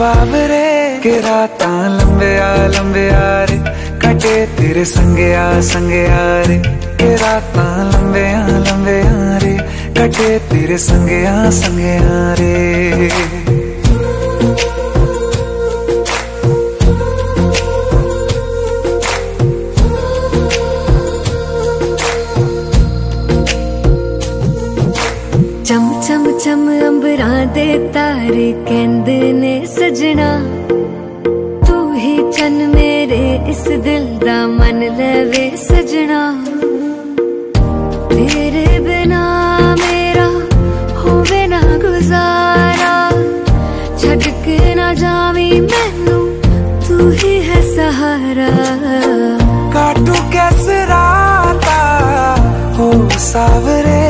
बाबरे के रात लंबे आ लंबे आ रे, कटे तेरे संगे आ रे, के रात लंबे आ लंबे आ रे, कटे तेरे संगे आ संगे आ रे। ਦੇ ਤਾਰੇ ਕਹਿੰਦੇ ਨੇ ਸਜਣਾ ਤੂੰ ਹੀ ਚੰਨ ਮੇਰੇ ਇਸ ਦਿਲ ਦਾ ਮਨ ਲਵੇ ਸਜਣਾ ਤੇਰੇ ਬਿਨਾ ਮੇਰਾ ਹੋਵੇ ਨਾ ਗੁਜ਼ਾਰਾ ਛੱਡ ਕੇ ਨਾ ਜਾਵੀਂ ਮੈਨੂੰ ਤੂੰ ਹੀ ਹੈ ਸਹਾਰਾ ਕਾਟੂ ਕੈਸੇ ਰਾਤਾ ਹੋ ਸਾਵਰੇ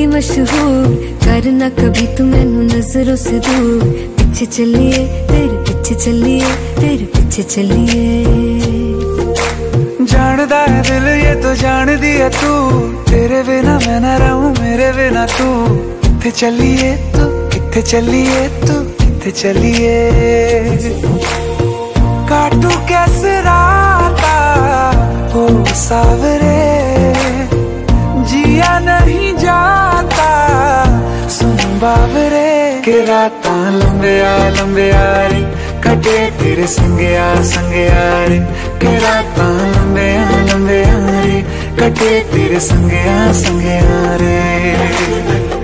होगी मशहूर। करना कभी तू मैनू नज़रों से दूर। पीछे चलिए तेरे पीछे चलिए तेरे पीछे चलिए। जानदा है दिल ये तो जान दिया तू। तेरे बिना मैं ना रहूँ, मेरे बिना तू। किथे चलिए तू किथे चलिए तू किथे चलिए। काटू कैसे राता हो सावरे के राता लंबिया लंबिया रे। कटे तेरे संगया संगया रे। के राता लंबिया लंबिया रे। कटे तेरे संगया संगया रे।